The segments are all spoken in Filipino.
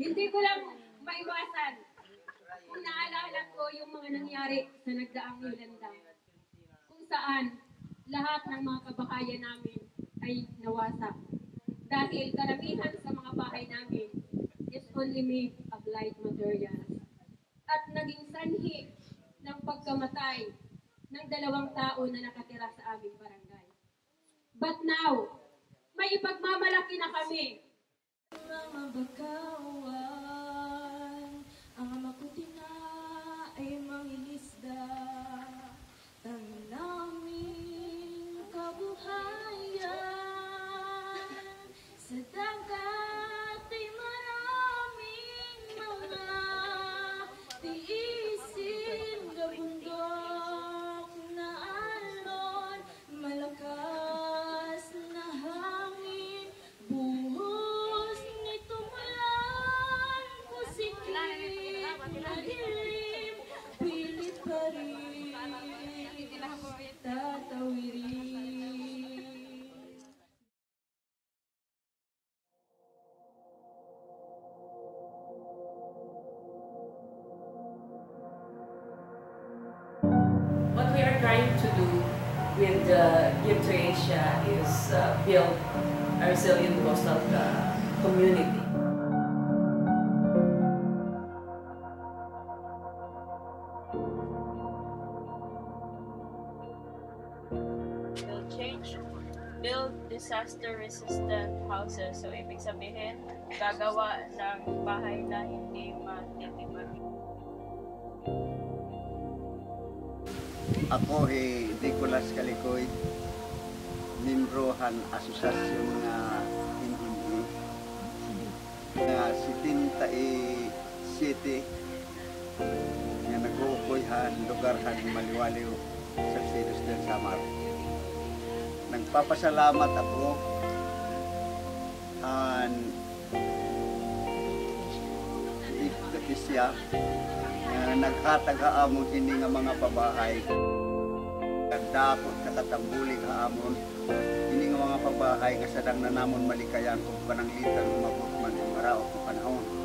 Hindi ko lang maiwasan. Kung naalala ko yung mga nangyari sa nagdaang Yolanda, kung saan lahat ng mga kabahayan namin ay nawasak. Dahil karamihan sa mga bahay namin is only made of light materials. At naging sanhi ng pagkamatay ng dalawang tao na nakatira sa aming barangay. But now, may ipagmamalaki na kami Mga bakawan, ang maputi trying to do with the Give to Asia is uh, build a resilient coastal uh, community. will change, build disaster-resistant houses. So, ibig sabihin, gagawa ng bahay na hindi matitiman. Ako eh, Nicolas Kalikoy, Mimbrohan Asosasyon nga NME nga sitinta e city nga nag-uukuyhan lugarhan maliwaliw sa Silos del Samar. Nagpapasalamat ako an isya nga naghatag haamon kini nga mga pabahay Nagdakot nakatambulig haamon kini nga mga pabahay nga sadang na namon malikayan kung pananglitan umabot man ang araw o panahon.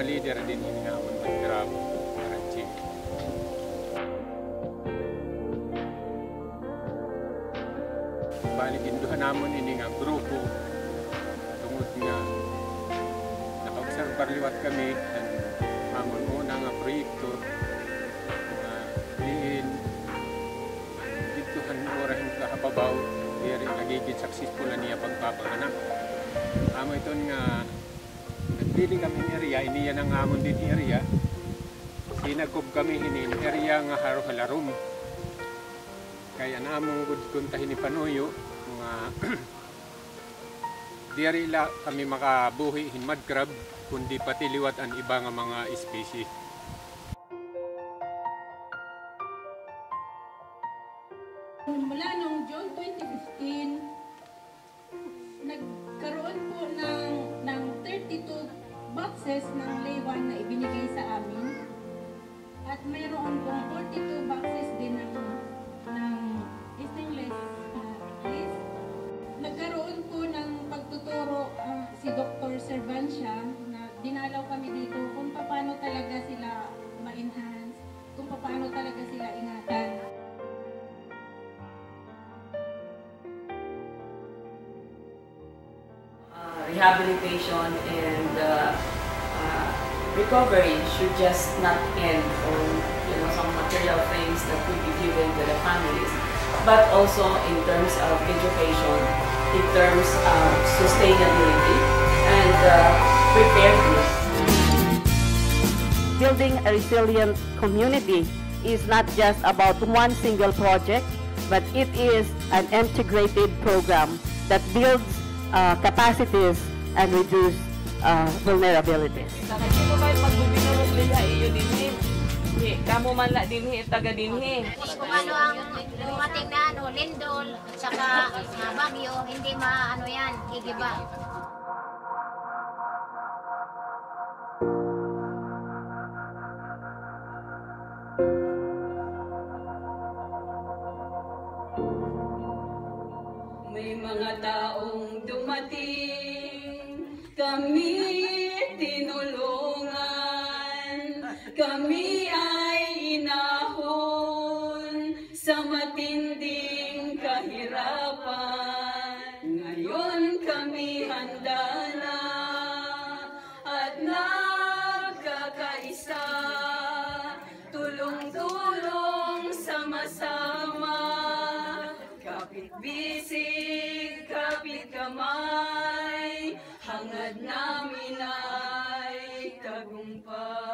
Malider din yun nga man mag-grab, maranching. Bali, ginduhan namon ini nga grupo, tungod nga nakaobserbar liwat kami, dan mamon una nga proyekto, nga diin. Dituhan orahin ka hababaw diri nagigit successful na niya pagpapanganak amo iton nga nagpili kami area iniya nang amon din area sinagkob kami hinin area nga haro halarom kaya namong gud kuntahin ni panuyo nga diri la kami makabuhi hin mud crab kundi pati liwat ang iba nga mga species Mula noong June 2015, nagkaroon po ng, ng 32 boxes ng laywan na ibinigay sa amin. At mayroon pong 42 boxes din ng, ng stainless uh, case. Nagkaroon po ng pagtuturo ah, si Dr. Servancia na dinalaw kami dito kung paano talaga sila ma-enhance, kung paano talaga sila ingatan. Rehabilitation and uh, uh, recovery should just not end on you know some material things that could be given to the families, but also in terms of education, in terms of sustainability and uh, preparedness. building a resilient community is not just about one single project, but it is an integrated program that builds uh, capacities and reduce uh, vulnerabilities. Sa hindi ko kayo magbubinarong liha iyo din Di, kamo man la dinhi, taga dinhi. kung ano ang dumating na ano, lindol, at saka uh, bagyo, hindi maano yan, gigiba. May mga taong dumating, kami tinulungan, kami ay inahon sa matinding kahirapan. hangad namin ay tagumpay.